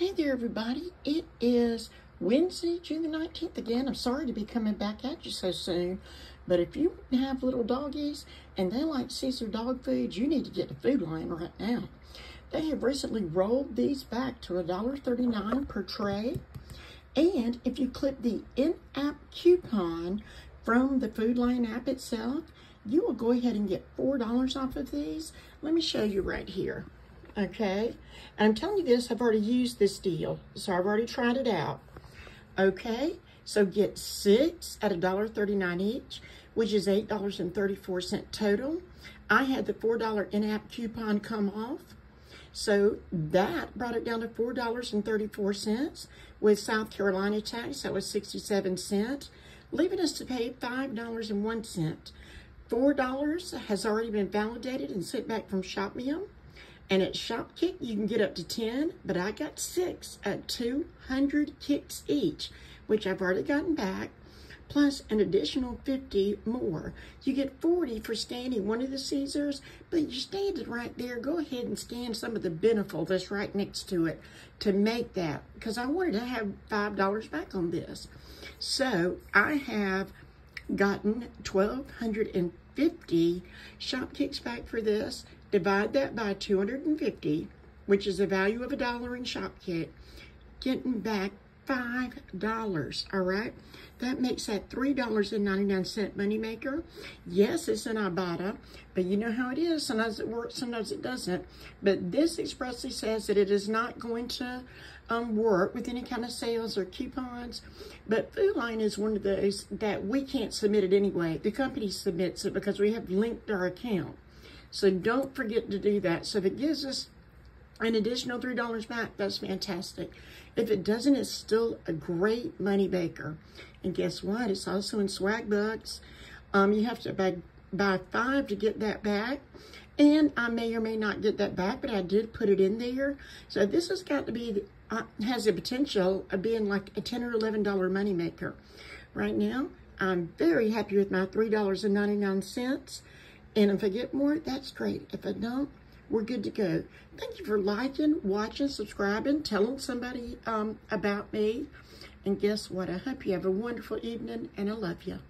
Hey there, everybody. It is Wednesday, June the 19th. Again, I'm sorry to be coming back at you so soon, but if you have little doggies and they like Cesar dog food, you need to get the Food Lion right now. They have recently rolled these back to $1.39 per tray. And if you clip the in-app coupon from the Food Lion app itself, you will go ahead and get $4 off of these. Let me show you right here okay? And I'm telling you this, I've already used this deal, so I've already tried it out, okay? So get six at $1.39 each, which is $8.34 total. I had the $4 in-app coupon come off, so that brought it down to $4.34 with South Carolina tax, that was 67 cents, leaving us to pay $5.01. $4 has already been validated and sent back from ShopMium. And at ShopKick, you can get up to 10, but I got six at 200 kicks each, which I've already gotten back, plus an additional 50 more. You get 40 for scanning one of the Cesars, but you're standing right there. Go ahead and scan some of the Beneful that's right next to it to make that, because I wanted to have $5 back on this. So I have gotten 1,250 shop kicks back for this, Divide that by 250, which is the value of a dollar in ShopKick, getting back $5, all right? That makes that $3.99 moneymaker. Yes, it's an Ibotta, but you know how it is. Sometimes it works, sometimes it doesn't. But this expressly says that it is not going to um, work with any kind of sales or coupons. But Food Lion is one of those that we can't submit it anyway. The company submits it because we have linked our account. So don't forget to do that. So if it gives us an additional $3 back, that's fantastic. If it doesn't, it's still a great money maker. And guess what? It's also in Swagbucks. Um, you have to buy, buy five to get that back. And I may or may not get that back, but I did put it in there. So this has got to be, uh, has the potential of being like a 10 or $11 money maker. Right now, I'm very happy with my $3.99. And if I get more, that's great. If I don't, we're good to go. Thank you for liking, watching, subscribing, telling somebody um, about me. And guess what? I hope you have a wonderful evening, and I love you.